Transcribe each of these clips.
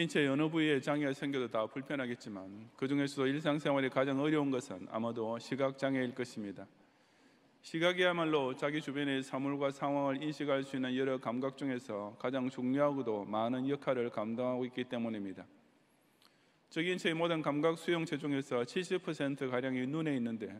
신체 어느 부위에 장애가 생겨도 다 불편하겠지만 그 중에서도 일상생활이 가장 어려운 것은 아마도 시각 장애일 것입니다. 시각이야말로 자기 주변의 사물과 상황을 인식할 수 있는 여러 감각 중에서 가장 중요하고도 많은 역할을 감당하고 있기 때문입니다. 적인 체 모든 감각 수용체 중에서 70% 가량이 눈에 있는데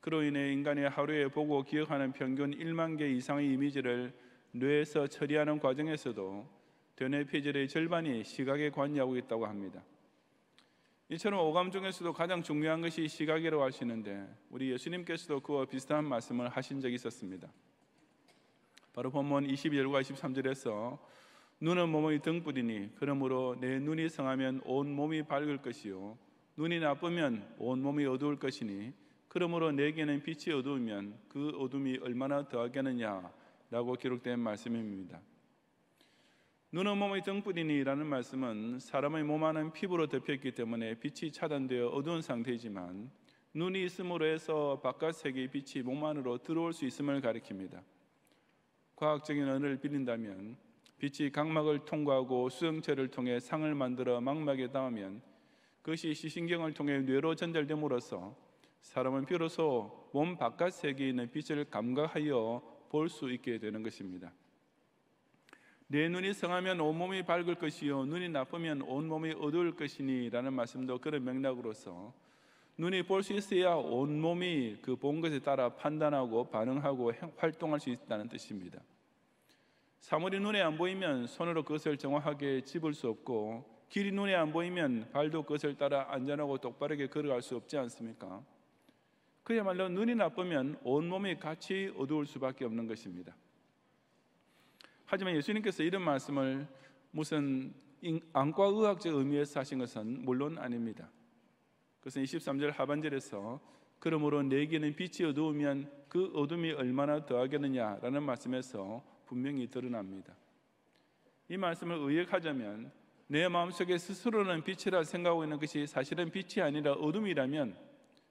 그로 인해 인간이 하루에 보고 기억하는 평균 1만 개 이상의 이미지를 뇌에서 처리하는 과정에서도 대뇌 폐질의 절반이 시각에 관여하고 있다고 합니다. 이처럼 오감 중에서도 가장 중요한 것이 시각이라고 하시는데 우리 예수님께서도 그와 비슷한 말씀을 하신 적이 있었습니다. 바로 본문 22절과 23절에서 눈은 몸의 등불이니 그러므로 내 눈이 성하면 온 몸이 밝을 것이요 눈이 나쁘면 온 몸이 어두울 것이니 그러므로 내게는 빛이 어두우면 그 어둠이 얼마나 더하겠느냐라고 기록된 말씀입니다. 눈은 몸의 등불이니라는 말씀은 사람의 몸 안은 피부로 덮여있기 때문에 빛이 차단되어 어두운 상태이지만 눈이 있음으로 해서 바깥 세계의 빛이 몸 안으로 들어올 수 있음을 가리킵니다. 과학적인 언어를 빌린다면 빛이 각막을 통과하고 수정체를 통해 상을 만들어 망막에 닿으면 그것이 시신경을 통해 뇌로 전달됨으로써 사람은 비로소 몸 바깥 세계에 있는 빛을 감각하여 볼 수 있게 되는 것입니다. 내 눈이 성하면 온몸이 밝을 것이요 눈이 나쁘면 온몸이 어두울 것이니라는 말씀도 그런 맥락으로서 눈이 볼 수 있어야 온몸이 그 본 것에 따라 판단하고 반응하고 활동할 수 있다는 뜻입니다. 사물이 눈에 안 보이면 손으로 그것을 정확하게 집을 수 없고 길이 눈에 안 보이면 발도 그것을 따라 안전하고 똑바르게 걸어갈 수 없지 않습니까? 그야말로 눈이 나쁘면 온몸이 같이 어두울 수밖에 없는 것입니다. 하지만 예수님께서 이런 말씀을 무슨 안과 의학적 의미에서 하신 것은 물론 아닙니다. 그것은 23절 하반절에서 그러므로 내게는 빛이 어두우면 그 어둠이 얼마나 더하겠느냐라는 말씀에서 분명히 드러납니다. 이 말씀을 의역하자면 내 마음속에 스스로는 빛이라 생각하고 있는 것이 사실은 빛이 아니라 어둠이라면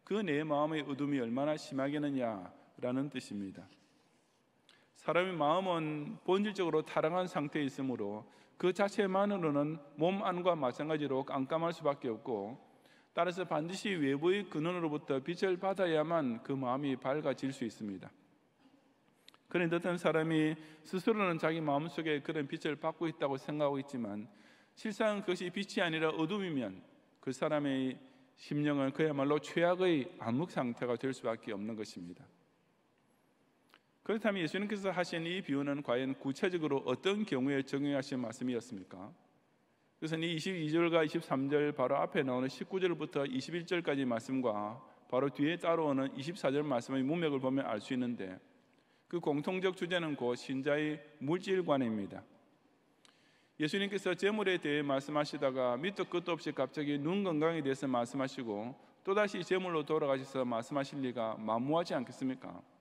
그 내 마음의 어둠이 얼마나 심하겠느냐라는 뜻입니다. 사람의 마음은 본질적으로 타락한 상태에 있으므로 그 자체만으로는 몸 안과 마찬가지로 깜깜할 수밖에 없고 따라서 반드시 외부의 근원으로부터 빛을 받아야만 그 마음이 밝아질 수 있습니다. 그런데 어떤 사람이 스스로는 자기 마음속에 그런 빛을 받고 있다고 생각하고 있지만 실상 그것이 빛이 아니라 어둠이면 그 사람의 심령은 그야말로 최악의 암흑 상태가 될 수밖에 없는 것입니다. 그렇다면 예수님께서 하신 이 비유는 과연 구체적으로 어떤 경우에 적용하신 말씀이었습니까? 그것은 이 22절과 23절 바로 앞에 나오는 19절부터 21절까지 말씀과 바로 뒤에 따라오는 24절 말씀의 문맥을 보면 알 수 있는데 그 공통적 주제는 곧 신자의 물질관입니다. 예수님께서 재물에 대해 말씀하시다가 밑도 끝도 없이 갑자기 눈 건강에 대해서 말씀하시고 또다시 재물로 돌아가셔서 말씀하실 리가 만무하지 않겠습니까?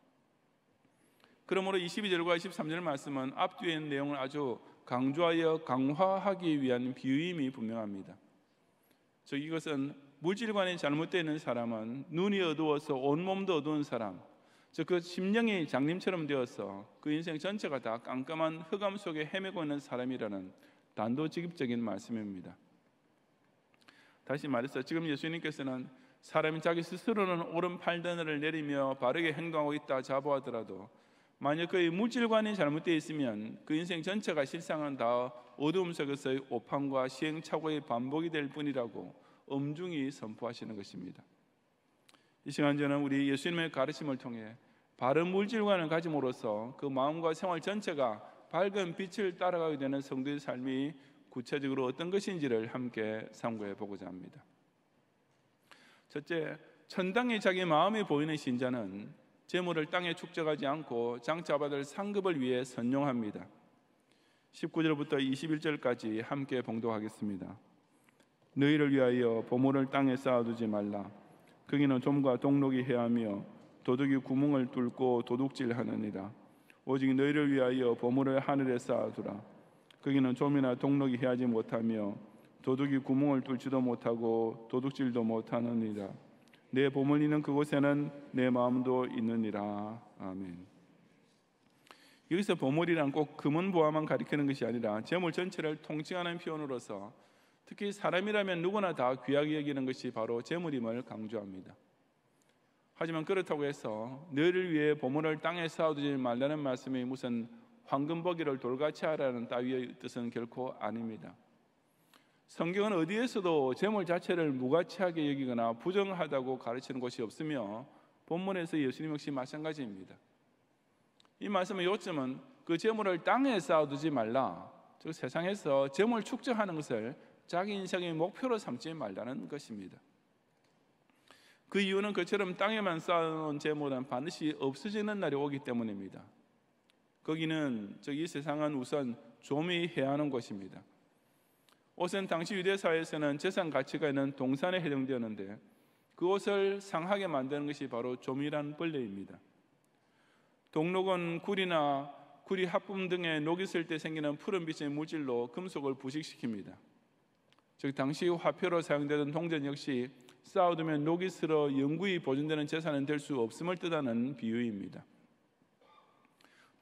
그러므로 22절과 23절 말씀은 앞뒤의 내용을 아주 강조하여 강화하기 위한 비유임이 분명합니다. 즉 이것은 물질관이 잘못되어 있는 사람은 눈이 어두워서 온몸도 어두운 사람, 즉 그 심령이 장님처럼 되어서 그 인생 전체가 다 깜깜한 흑암 속에 헤매고 있는 사람이라는 단도직입적인 말씀입니다. 다시 말해서 지금 예수님께서는 사람이 자기 스스로는 옳은 판단을 내리며 바르게 행동하고 있다 자부하더라도 만약 그의 물질관이 잘못되어 있으면 그 인생 전체가 실상은 다 어두움 속에서의 오판과 시행착오의 반복이 될 뿐이라고 엄중히 선포하시는 것입니다. 이 시간 저는 우리 예수님의 가르침을 통해 바른 물질관을 가짐으로써 그 마음과 생활 전체가 밝은 빛을 따라가게 되는 성도의 삶이 구체적으로 어떤 것인지를 함께 상고해 보고자 합니다. 첫째, 천당에 자기 마음이 보이는 신자는 재물을 땅에 축적하지 않고 장차 받을 상급을 위해 선용합니다. 19절부터 21절까지 함께 봉독하겠습니다. 너희를 위하여 보물을 땅에 쌓아두지 말라. 거기는 좀과 동록이 해하며 도둑이 구멍을 뚫고 도둑질하느니라 오직 너희를 위하여 보물을 하늘에 쌓아두라 거기는 좀이나 동록이 해하지 못하며 도둑이 구멍을 뚫지도 못하고 도둑질도 못하느니라 내 보물 있는 그곳에는 내 마음도 있느니라 아멘 여기서 보물이란 꼭 금은 보화만 가리키는 것이 아니라 재물 전체를 통칭하는 표현으로서 특히 사람이라면 누구나 다 귀하게 여기는 것이 바로 재물임을 강조합니다. 하지만 그렇다고 해서 너를 위해 보물을 땅에 쌓아두지 말라는 말씀이 무슨 황금 버기를 돌같이 하라는 따위의 뜻은 결코 아닙니다. 성경은 어디에서도 재물 자체를 무가치하게 여기거나 부정하다고 가르치는 곳이 없으며 본문에서 예수님 역시 마찬가지입니다. 이 말씀의 요점은 그 재물을 땅에 쌓아두지 말라. 즉 세상에서 재물 축적하는 것을 자기 인생의 목표로 삼지 말라는 것입니다. 그 이유는 그처럼 땅에만 쌓아놓은 재물은 반드시 없어지는 날이 오기 때문입니다. 거기는 저이 세상은 우선 조미해야 하는 곳입니다. 옷은 당시 유대 사회에서는 재산 가치가 있는 동산에 해당되었는데 그 옷을 상하게 만드는 것이 바로 조미란 벌레입니다. 동록은 굴이나 구리 합품 등에 쓸때 생기는 푸른 빛의 물질로 금속을 부식시킵니다. 즉 당시 화표로 사용되던 동전 역시 쌓아두면 녹이 슬어 영구히 보존되는 재산은 될 수 없음을 뜻하는 비유입니다.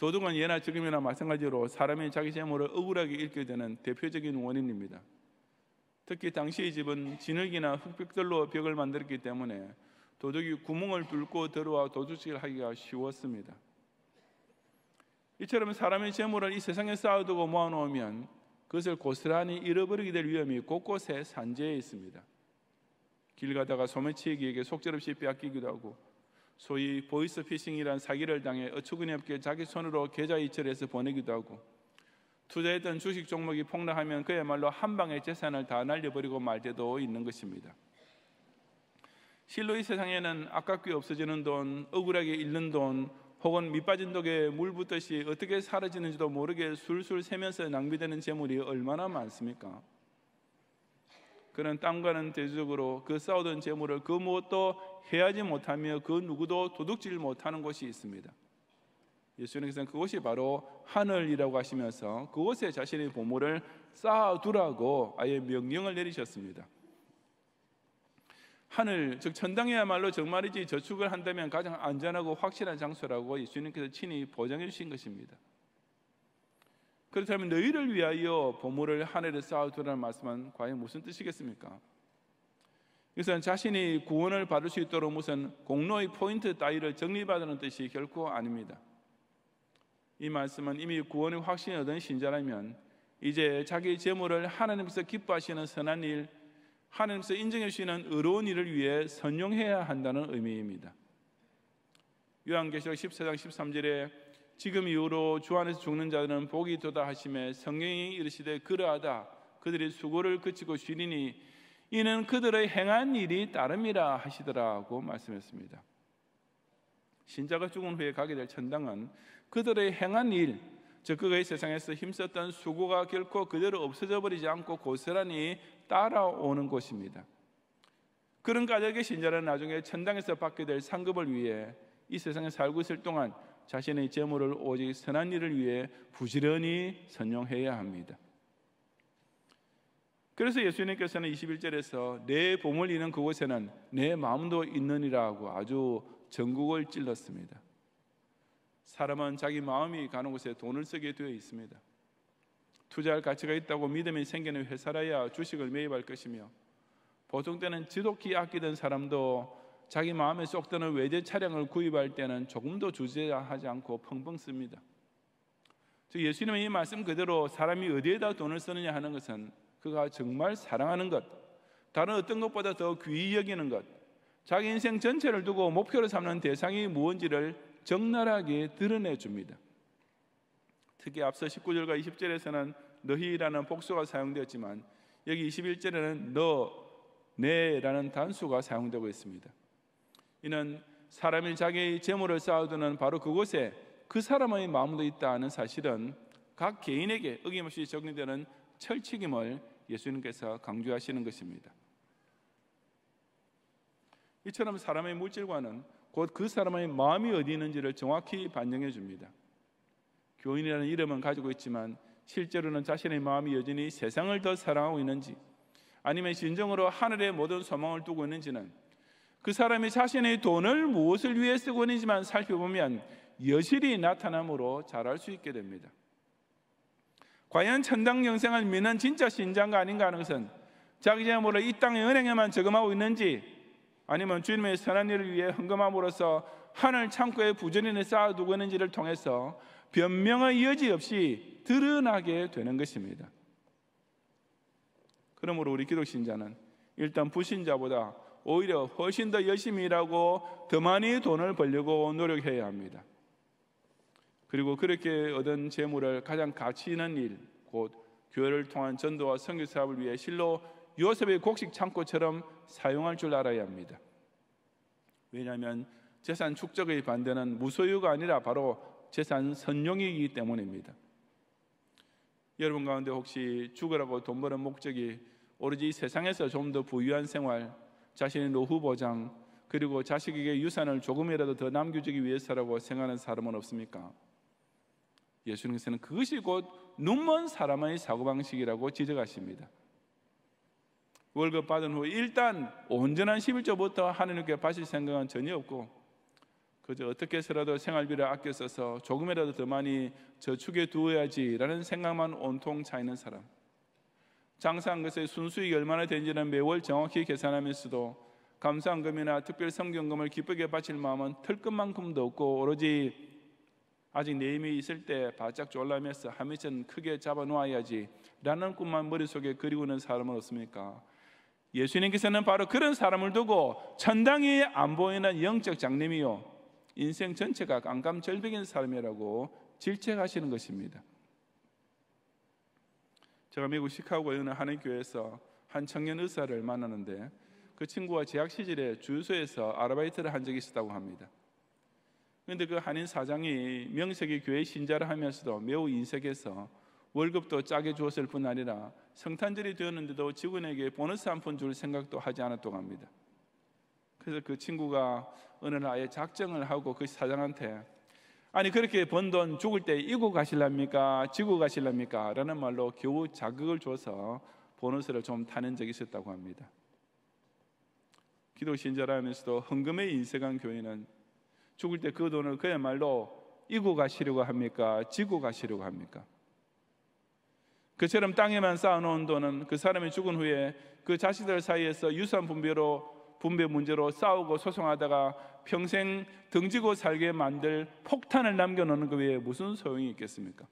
도둑은 예나 지금이나 마찬가지로 사람이 자기 재물을 억울하게 잃게 되는 대표적인 원인입니다. 특히 당시의 집은 진흙이나 흙벽돌로 벽을 만들었기 때문에 도둑이 구멍을 뚫고 들어와 도둑질을 하기가 쉬웠습니다. 이처럼 사람의 재물을 이 세상에 쌓아두고 모아놓으면 그것을 고스란히 잃어버리게 될 위험이 곳곳에 산재해 있습니다. 길 가다가 소매치기에게 속절없이 빼앗기기도 하고 소위 보이스 피싱이란 사기를 당해 어처구니 없게 자기 손으로 계좌 이체해서 보내기도 하고 투자했던 주식 종목이 폭락하면 그야말로 한 방에 재산을 다 날려버리고 말 때도 있는 것입니다. 실로 이 세상에는 아깝게 없어지는 돈, 억울하게 잃는 돈, 혹은 밑빠진 독에 물 붓듯이 어떻게 사라지는지도 모르게 술술 새면서 낭비되는 재물이 얼마나 많습니까? 그는 땅과는 대조적으로 그 쌓아둔 재물을 그 무엇도 해하지 못하며 그 누구도 도둑질 못하는 곳이 있습니다. 예수님께서는 그곳이 바로 하늘이라고 하시면서 그곳에 자신의 보물을 쌓아두라고 아예 명령을 내리셨습니다. 하늘 즉 천당이야말로 정말이지 저축을 한다면 가장 안전하고 확실한 장소라고 예수님께서 친히 보장해 주신 것입니다. 그렇다면 너희를 위하여 보물을 하늘에 쌓아두라는 말씀은 과연 무슨 뜻이겠습니까? 이것은 자신이 구원을 받을 수 있도록 무슨 공로의 포인트 따위를 정리받는 뜻이 결코 아닙니다. 이 말씀은 이미 구원의 확신을 얻은 신자라면 이제 자기 재물을 하나님께서 기뻐하시는 선한 일, 하나님께서 인정해 주시는 의로운 일을 위해 선용해야 한다는 의미입니다. 요한계시록 14장 13절에 지금 이후로 주 안에서 죽는 자들은 복이 도다 하심에 성경이 이르시되 그러하다 그들이 수고를 그치고 쉬리니 이는 그들의 행한 일이 따름이라 하시더라고 말씀했습니다. 신자가 죽은 후에 가게 될 천당은 그들의 행한 일, 즉 그의 세상에서 힘썼던 수고가 결코 그대로 없어져 버리지 않고 고스란히 따라오는 곳입니다. 그런 가족의 신자는 나중에 천당에서 받게 될 상급을 위해 이 세상에 살고 있을 동안 자신의 재물을 오직 선한 일을 위해 부지런히 선용해야 합니다. 그래서 예수님께서는 21절에서 내 보물 있는 그곳에는 내 마음도 있느니라고 아주 전국을 찔렀습니다. 사람은 자기 마음이 가는 곳에 돈을 쓰게 되어 있습니다. 투자할 가치가 있다고 믿음이 생기는 회사라야 주식을 매입할 것이며 보통 때는 지독히 아끼던 사람도 자기 마음에 쏙 드는 외제 차량을 구입할 때는 조금도 주저하지 않고 펑펑 씁니다. 즉 예수님은 이 말씀 그대로 사람이 어디에다 돈을 쓰느냐 하는 것은 그가 정말 사랑하는 것, 다른 어떤 것보다 더 귀히 여기는 것, 자기 인생 전체를 두고 목표로 삼는 대상이 무엇인지를 적나라하게 드러내 줍니다. 특히 앞서 19절과 20절에서는 너희라는 복수가 사용되었지만 여기 21절에는 너, 내라는 단수가 사용되고 있습니다. 이는 사람이 자기 재물을 쌓아두는 바로 그곳에 그 사람의 마음도 있다는 사실은 각 개인에게 어김없이 적용되는 철칙임을 예수님께서 강조하시는 것입니다. 이처럼 사람의 물질과는 곧 그 사람의 마음이 어디 있는지를 정확히 반영해 줍니다. 교인이라는 이름은 가지고 있지만 실제로는 자신의 마음이 여전히 세상을 더 사랑하고 있는지 아니면 진정으로 하늘의 모든 소망을 두고 있는지는 그 사람이 자신의 돈을 무엇을 위해 쓰고 있는지만 살펴보면 여실히 나타남으로 잘 알 수 있게 됩니다. 과연 천당 영생을 믿는 진짜 신자가 아닌가 하는 것은 자기 재물을 이 땅의 은행에만 저금하고 있는지 아니면 주님의 선한 일을 위해 헌금함으로써 하늘 창고에 부전인을 쌓아두고 있는지를 통해서 변명의 여지 없이 드러나게 되는 것입니다. 그러므로 우리 기독 신자는 일단 불신자보다 오히려 훨씬 더 열심히 일하고 더 많이 돈을 벌려고 노력해야 합니다. 그리고 그렇게 얻은 재물을 가장 가치 있는 일, 곧 교회를 통한 전도와 선교 사업을 위해 실로 요셉의 곡식 창고처럼 사용할 줄 알아야 합니다. 왜냐하면 재산 축적의 반대는 무소유가 아니라 바로 재산 선용이기 때문입니다. 여러분 가운데 혹시 죽으라고 돈 버는 목적이 오로지 세상에서 좀 더 부유한 생활, 자신의 노후 보장, 그리고 자식에게 유산을 조금이라도 더 남겨주기 위해서라고 생각하는 사람은 없습니까? 예수님께서는 그것이 곧 눈먼 사람의 사고방식이라고 지적하십니다. 월급 받은 후 일단 온전한 11조부터 하느님께 바칠 생각은 전혀 없고 그저 어떻게 해서라도 생활비를 아껴 써서 조금이라도 더 많이 저축해 두어야지라는 생각만 온통 차 있는 사람. 장사한 것의 순수익이 얼마나 되는지는 매월 정확히 계산하면서도 감사한금이나 특별 성경금을 기쁘게 바칠 마음은 털끝만큼도 없고 오로지 아직 내 힘이 있을 때 바짝 졸라매서 하미천 크게 잡아 놓아야지 라는 꿈만 머릿속에 그리고 있는 사람은 없습니까? 예수님께서는 바로 그런 사람을 두고 천당이 안 보이는 영적 장님이요 인생 전체가 깜깜절벽인 사람이라고 질책하시는 것입니다. 제가 미국 시카고에 있는 한 교회에서 한 청년 의사를 만나는데 그 친구와 재학 시절에 주유소에서 아르바이트를 한 적이 있었다고 합니다. 그런데 그 한인 사장이 명색이 교회 신자를 하면서도 매우 인색해서 월급도 짜게 주었을 뿐 아니라 성탄절이 되었는데도 직원에게 보너스 한 푼 줄 생각도 하지 않았다고 합니다. 그래서 그 친구가 어느 날 아예 작정을 하고 그 사장한테 아니 그렇게 번 돈 죽을 때 이고 가실랍니까? 지고 가실랍니까? 라는 말로 겨우 자극을 줘서 보너스를 좀 타는 적이 있었다고 합니다. 기도 신자라면서도 헌금에 인색한 교회는 죽을 때 그 돈을 그야말로 이고 가시려고 합니까? 지고 가시려고 합니까? 그처럼 땅에만 쌓아놓은 돈은 그 사람이 죽은 후에 그 자식들 사이에서 유산 분배로 분배 문제로 싸우고 소송하다가 평생 등지고 살게 만들 폭탄을 남겨놓는 그 외에 무슨 소용이 있겠습니까?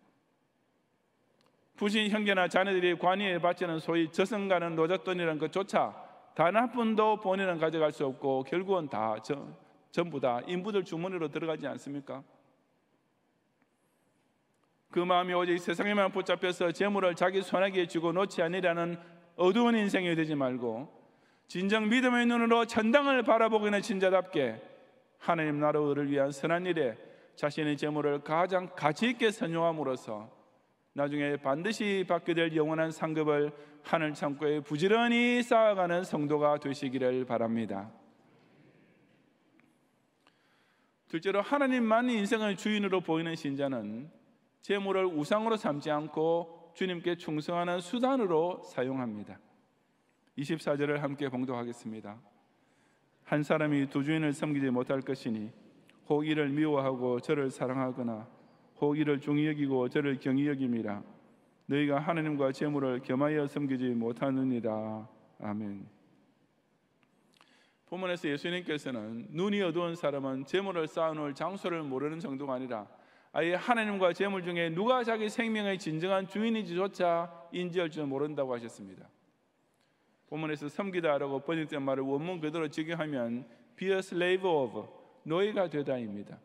부신 형제나 자녀들이 관여에 바치는 소위 저승가는 노잣돈이라는 것조차 단 한 푼도 본인은 가져갈 수 없고 결국은 다 저, 전부 다 인부들 주머니로 들어가지 않습니까? 그 마음이 오직 세상에만 붙잡혀서 재물을 자기 손아귀에 쥐고 놓지 않으려는 어두운 인생이 되지 말고 진정 믿음의 눈으로 천당을 바라보기는 진자답게 하나님 나라를 위한 선한 일에 자신의 재물을 가장 가치 있게 선용함으로써 나중에 반드시 받게 될 영원한 상급을 하늘 창고에 부지런히 쌓아가는 성도가 되시기를 바랍니다. 둘째로 하나님만 인생의 주인으로 보이는 신자는 재물을 우상으로 삼지 않고 주님께 충성하는 수단으로 사용합니다. 24절을 함께 봉독하겠습니다. 한 사람이 두 주인을 섬기지 못할 것이니 혹 이를 미워하고 저를 사랑하거나 혹 이를 중히 여기고 저를 경히 여김이라 너희가 하나님과 재물을 겸하여 섬기지 못하느니라 아멘. 본문에서 예수님께서는 눈이 어두운 사람은 재물을 쌓아놓을 장소를 모르는 정도가 아니라 아예 하나님과 재물 중에 누가 자기 생명의 진정한 주인인지조차 인지할 줄 모른다고 하셨습니다. 본문에서 섬기다라고 번역된 말을 원문 그대로 직역하면 be a slave of 노예가 되다입니다.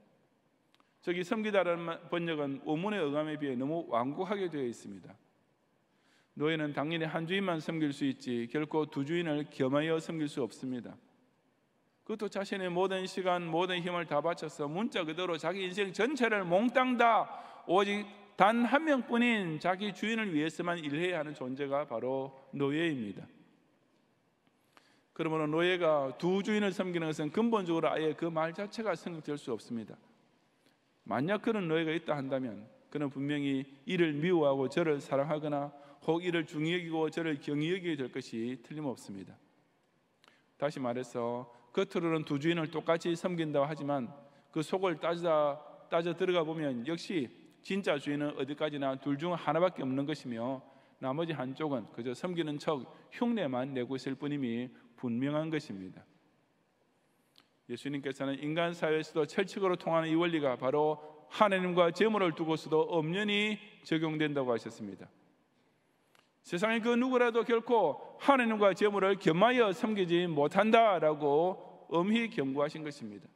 저기 섬기다라는 번역은 원문의 어감에 비해 너무 완곡하게 되어 있습니다. 노예는 당연히 한 주인만 섬길 수 있지 결코 두 주인을 겸하여 섬길 수 없습니다. 그것도 자신의 모든 시간, 모든 힘을 다 바쳐서 문자 그대로 자기 인생 전체를 몽땅 다 오직 단 한 명뿐인 자기 주인을 위해서만 일해야 하는 존재가 바로 노예입니다. 그러므로 노예가 두 주인을 섬기는 것은 근본적으로 아예 그 말 자체가 성립될 수 없습니다. 만약 그런 노예가 있다 한다면 그는 분명히 이를 미워하고 저를 사랑하거나 혹 이를 중히 여기고 저를 경히 여기게 될 것이 틀림없습니다. 다시 말해서 겉으로는 두 주인을 똑같이 섬긴다고 하지만 그 속을 따져 따져 들어가 보면 역시 진짜 주인은 어디까지나 둘 중 하나밖에 없는 것이며 나머지 한쪽은 그저 섬기는 척 흉내만 내고 있을 뿐임이 분명한 것입니다. 예수님께서는 인간 사회에서도 철칙으로 통하는 이 원리가 바로 하나님과 재물을 두고서도 엄연히 적용된다고 하셨습니다. 세상에 그 누구라도 결코 하나님과 재물을 겸하여 섬기지 못한다라고 엄히 경고하신 것입니다.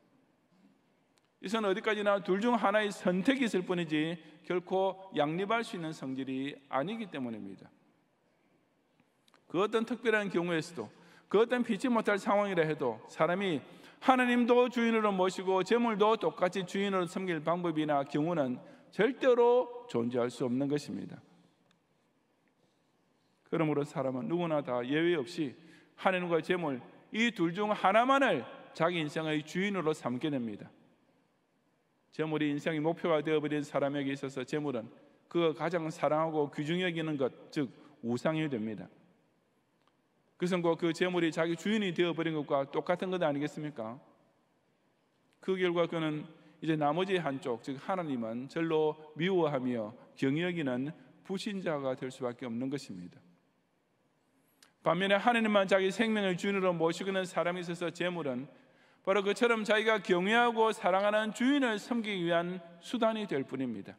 이선 어디까지나 둘 중 하나의 선택이 있을 뿐이지 결코 양립할 수 있는 성질이 아니기 때문입니다. 그 어떤 특별한 경우에서도 그 어떤 피치 못할 상황이라 해도 사람이 하나님도 주인으로 모시고 재물도 똑같이 주인으로 섬길 방법이나 경우는 절대로 존재할 수 없는 것입니다. 그러므로 사람은 누구나 다 예외 없이 하나님과 재물 이 둘 중 하나만을 자기 인생의 주인으로 삼게 됩니다. 재물이 인생의 목표가 되어버린 사람에게 있어서 재물은 그 가장 사랑하고 귀중히 여기는 것, 즉 우상이 됩니다. 그것은 그 재물이 자기 주인이 되어버린 것과 똑같은 것 아니겠습니까? 그 결과 그는 이제 나머지 한쪽, 즉 하나님은 절로 미워하며 경히 여기는 부신자가 될 수밖에 없는 것입니다. 반면에 하나님만 자기 생명을 주인으로 모시고 있는 사람이 있어서 재물은 바로 그처럼 자기가 경외하고 사랑하는 주인을 섬기기 위한 수단이 될 뿐입니다.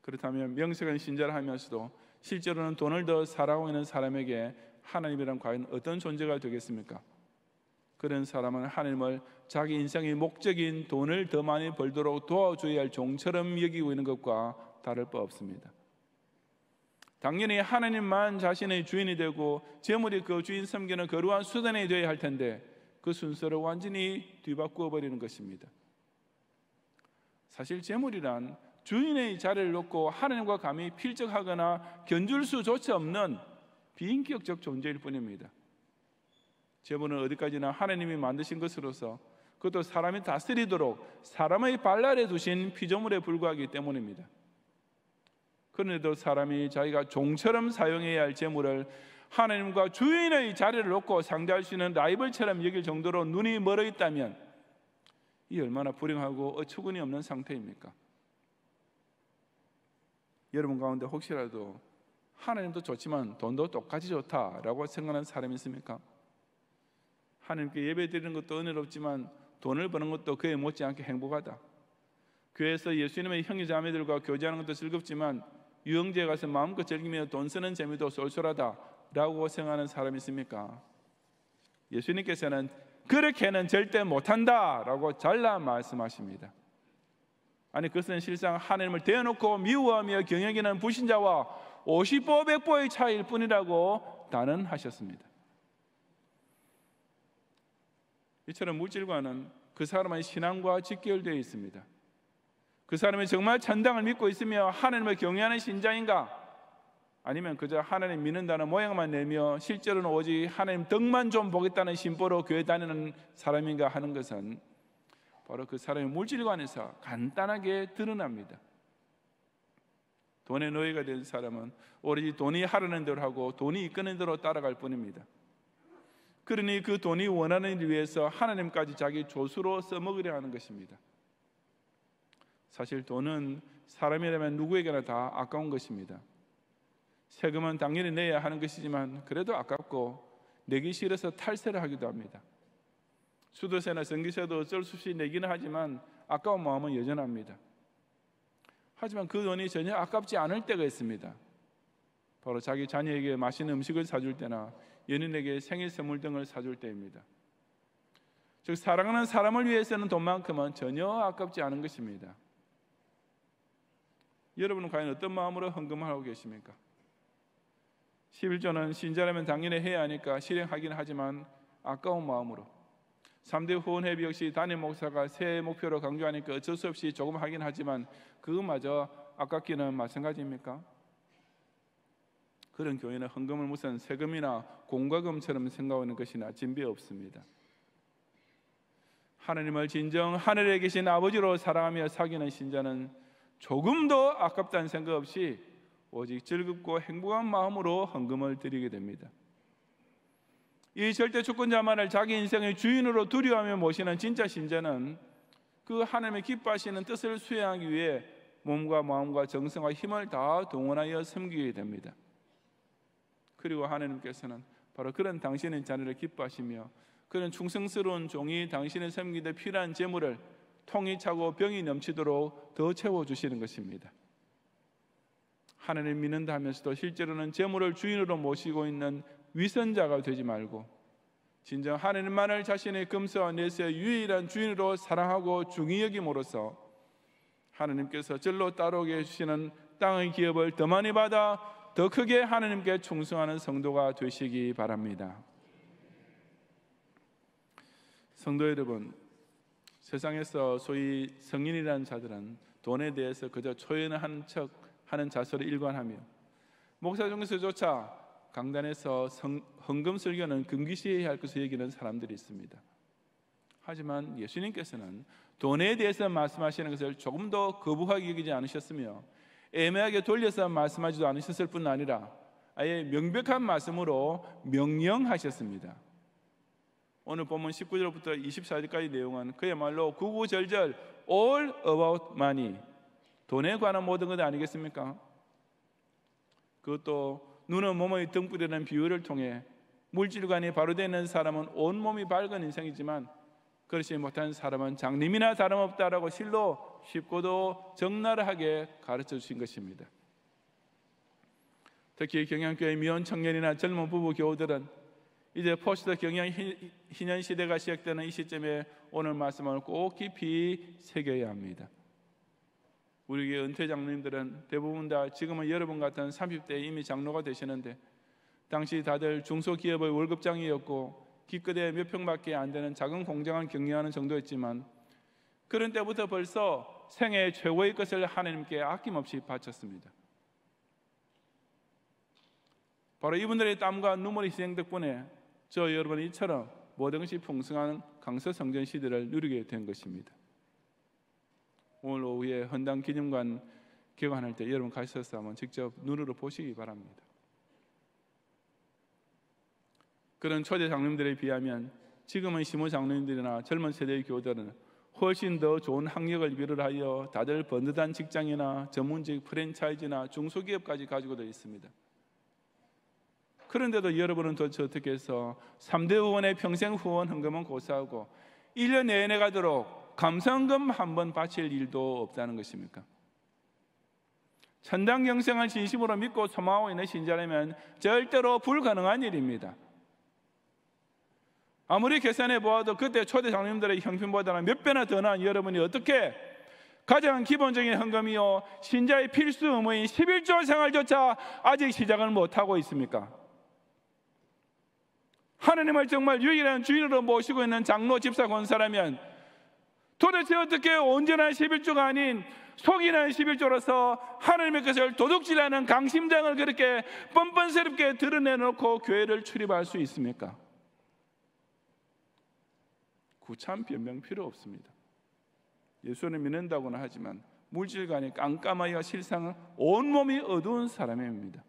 그렇다면 명색은 신자를 하면서도 실제로는 돈을 더 사랑하고 있는 사람에게 하나님이란 과연 어떤 존재가 되겠습니까? 그런 사람은 하나님을 자기 인생의 목적인 돈을 더 많이 벌도록 도와줘야 할 종처럼 여기고 있는 것과 다를 바 없습니다. 당연히 하나님만 자신의 주인이 되고 재물이 그 주인 섬기는 거루한 수단이 되어야 할 텐데 그 순서를 완전히 뒤바꾸어 버리는 것입니다. 사실 재물이란 주인의 자리를 놓고 하나님과 감히 필적하거나 견줄 수조차 없는 비인격적 존재일 뿐입니다. 재물은 어디까지나 하나님이 만드신 것으로서 그것도 사람이 다스리도록 사람의 발날에 두신 피조물에 불과하기 때문입니다. 그런데도 사람이 자기가 종처럼 사용해야 할 재물을 하나님과 주인의 자리를 놓고 상대할 수 있는 라이벌처럼 여길 정도로 눈이 멀어 있다면 이 얼마나 불행하고 어처구니 없는 상태입니까? 여러분 가운데 혹시라도 하나님도 좋지만 돈도 똑같이 좋다라고 생각하는 사람이 있습니까? 하나님께 예배 드리는 것도 은혜롭지만 돈을 버는 것도 그에 못지않게 행복하다. 교회에서 예수님의 형제 자매들과 교제하는 것도 즐겁지만 유흥지에 가서 마음껏 즐기며 돈 쓰는 재미도 쏠쏠하다. 라고 생각하는 사람이 있습니까? 예수님께서는 그렇게는 절대 못한다 라고 잘라 말씀하십니다. 아니 그것은 실상 하나님을 대놓고 미워하며 경영하는 불신자와 50보 100보의 차이일 뿐이라고 단언하셨습니다. 이처럼 물질과는 그 사람의 신앙과 직결되어 있습니다. 그 사람이 정말 천당을 믿고 있으며 하나님을 경외하는 신자인가? 아니면 그저 하나님 믿는다는 모양만 내며 실제로는 오직 하나님 덕만 좀 보겠다는 심보로 교회 다니는 사람인가 하는 것은 바로 그 사람의 물질관에서 간단하게 드러납니다. 돈의 노예가 된 사람은 오로지 돈이 하라는 대로 하고 돈이 이끄는 대로 따라갈 뿐입니다. 그러니 그 돈이 원하는 일 위해서 하나님까지 자기 조수로 써먹으려 하는 것입니다. 사실 돈은 사람이라면 누구에게나 다 아까운 것입니다. 세금은 당연히 내야 하는 것이지만 그래도 아깝고 내기 싫어서 탈세를 하기도 합니다. 수도세나 전기세도 어쩔 수 없이 내기는 하지만 아까운 마음은 여전합니다. 하지만 그 돈이 전혀 아깝지 않을 때가 있습니다. 바로 자기 자녀에게 맛있는 음식을 사줄 때나 연인에게 생일 선물 등을 사줄 때입니다. 즉 사랑하는 사람을 위해서는 돈만큼은 전혀 아깝지 않은 것입니다. 여러분은 과연 어떤 마음으로 헌금하고 계십니까? 11조는 신자라면 당연히 해야 하니까 실행하긴 하지만 아까운 마음으로 3대 후원회비 역시 담임 목사가 새해 목표로 강조하니까 어쩔 수 없이 조금 하긴 하지만 그것마저 아깝기는 마찬가지입니까? 그런 교회는 헌금을 무슨 세금이나 공과금처럼 생각하는 것이 나 진 비 없습니다. 하나님을 진정 하늘에 계신 아버지로 사랑하며 사귀는 신자는 조금도 아깝다는 생각 없이 오직 즐겁고 행복한 마음으로 헌금을 드리게 됩니다. 이 절대 주권자만을 자기 인생의 주인으로 두려워하며 모시는 진짜 신자는 그 하나님의 기뻐하시는 뜻을 수행하기 위해 몸과 마음과 정성과 힘을 다 동원하여 섬기게 됩니다. 그리고 하나님께서는 바로 그런 당신의 자녀를 기뻐하시며 그런 충성스러운 종이 당신의 섬기되 필요한 재물을 통이 차고 병이 넘치도록 더 채워 주시는 것입니다. 하나님 믿는다 하면서도 실제로는 재물을 주인으로 모시고 있는 위선자가 되지 말고 진정 하나님만을 자신의 금수와 내세의 유일한 주인으로 사랑하고 중히 여김으로써 하나님께서 절로 따라오게 해주시는 땅의 기업을 더 많이 받아 더 크게 하나님께 충성하는 성도가 되시기 바랍니다. 성도 여러분, 세상에서 소위 성인이라는 자들은 돈에 대해서 그저 초연한 척 하는 자세로 일관하며 목사 중에서조차 강단에서 성, 헌금 설교는 금기시해야 할 것을 얘기하는 사람들이 있습니다. 하지만 예수님께서는 돈에 대해서 말씀하시는 것을 조금 더 거부하게 여기지 않으셨으며 애매하게 돌려서 말씀하지도 않으셨을 뿐 아니라 아예 명백한 말씀으로 명령하셨습니다. 오늘 본문 19절부터 24절까지 내용은 그야말로 구구절절 all about money 돈에 관한 모든 것 아니겠습니까? 그것도 눈은 몸의 등불이라는 비유를 통해 물질관이 바로 되는 사람은 온 몸이 밝은 인생이지만 그렇지 못한 사람은 장님이나 다름없다라고 실로 쉽고도 적나라하게 가르쳐 주신 것입니다. 특히 경양교회 미혼 청년이나 젊은 부부 교우들은 이제 포스트 경영 희년 시대가 시작되는 이 시점에 오늘 말씀을 꼭 깊이 새겨야 합니다. 우리 은퇴 장로님들은 대부분 다 지금은 여러분 같은 30대 이미 장로가 되시는데 당시 다들 중소기업의 월급장이었고 기껏해 몇 평밖에 안 되는 작은 공장을 경영하는 정도였지만 그런 때부터 벌써 생애 최고의 것을 하나님께 아낌없이 바쳤습니다. 바로 이분들의 땀과 눈물의 희생 덕분에 저 여러분 이처럼 모든 것이 풍성한 강서 성전 시대를 누리게 된 것입니다. 오늘 오후에 헌당 기념관 개관할 때 여러분 한번 직접 눈으로 보시기 바랍니다. 그런 초대 장로님들에 비하면 지금은 시모 장로님들이나 젊은 세대의 교들은 훨씬 더 좋은 학력을 비롯하여 다들 번듯한 직장이나 전문직 프랜차이즈나 중소기업까지 가지고 있습니다. 그런데도 여러분은 도대체 어떻게 해서 3대 후원의 평생 후원 헌금은 고사하고 1년 내내 가도록 감성금 한 번 바칠 일도 없다는 것입니까? 천당 영생을 진심으로 믿고 소망하고 있는 신자라면 절대로 불가능한 일입니다. 아무리 계산해 보아도 그때 초대 장님들의 형편보다는 몇 배나 더 나은 여러분이 어떻게 가장 기본적인 헌금이요 신자의 필수 의무인 11조 생활조차 아직 시작을 못하고 있습니까? 하느님을 정말 유일한 주인으로 모시고 있는 장로 집사 권사라면 도대체 어떻게 온전한 11조가 아닌 속이는 11조로서 하나님의 것을 도둑질하는 강심장을 그렇게 뻔뻔스럽게 드러내놓고 교회를 출입할 수 있습니까? 구참 변명 필요 없습니다. 예수를 믿는다고는 하지만 물질관이 깜깜하여 실상은 온몸이 어두운 사람입니다.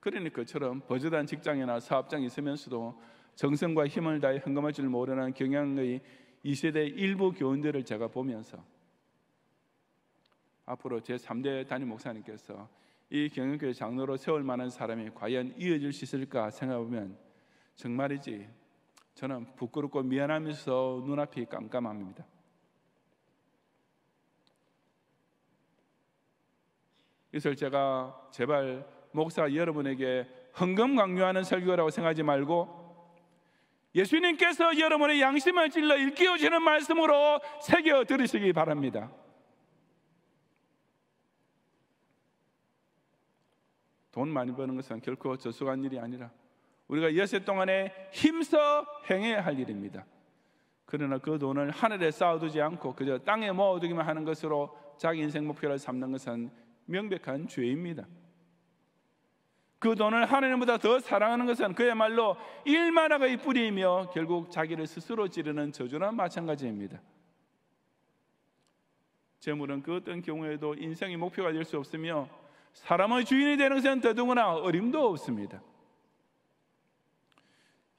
그러니 그처럼 버젓한 직장이나 사업장이 있으면서도 정성과 힘을 다해 헌금할 줄 모르는 경향의 이 세대 일부 교인들을 제가 보면서 앞으로 제 3대 담임 목사님께서 이 경영교회 장로로 세울 만한 사람이 과연 이어질 수 있을까 생각해보면 정말이지 저는 부끄럽고 미안하면서 눈앞이 깜깜합니다. 그래서 제가 제발 목사 여러분에게 헌금 강요하는 설교라고 생각하지 말고 예수님께서 여러분의 양심을 찔러 일깨워주는 말씀으로 새겨 들으시기 바랍니다. 돈 많이 버는 것은 결코 저속한 일이 아니라 우리가 여세 동안에 힘써 행해야 할 일입니다. 그러나 그 돈을 하늘에 쌓아두지 않고 그저 땅에 모아두기만 하는 것으로 자기 인생 목표를 삼는 것은 명백한 죄입니다. 그 돈을 하나님보다 더 사랑하는 것은 그야말로 일만화의 뿌리이며 결국 자기를 스스로 찌르는 저주나 마찬가지입니다. 재물은 그 어떤 경우에도 인생의 목표가 될 수 없으며 사람의 주인이 되는 것은 더더구나 어림도 없습니다.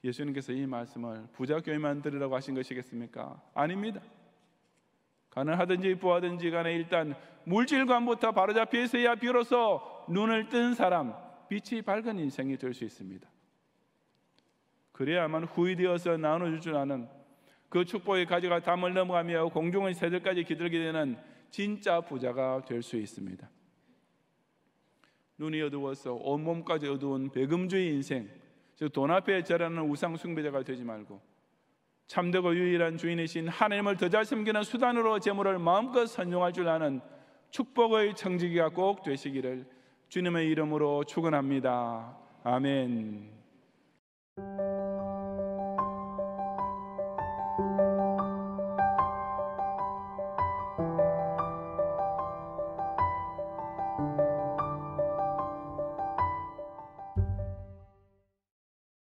예수님께서 이 말씀을 부자 교회만 들으라고 하신 것이겠습니까? 아닙니다. 가난하든지 부하든지 간에 일단 물질관부터 바로잡혀 있어야 비로소 눈을 뜬 사람, 빛이 밝은 인생이 될 수 있습니다. 그래야만 후이되어서 나눠줄 줄 아는 그 축복의 가지가 담을 넘어가며 공중의 새들까지 기들게 되는 진짜 부자가 될 수 있습니다. 눈이 어두워서 온몸까지 어두운 배금주의 인생, 즉 돈 앞에 절하는 우상 숭배자가 되지 말고 참되고 유일한 주인이신 하나님을 더 잘 섬기는 수단으로 재물을 마음껏 선용할 줄 아는 축복의 청지기가 꼭 되시기를 주님의 이름으로 축원합니다. 아멘.